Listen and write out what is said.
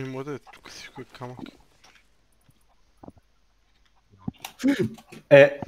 Kuş moda kuş kuş kamak. É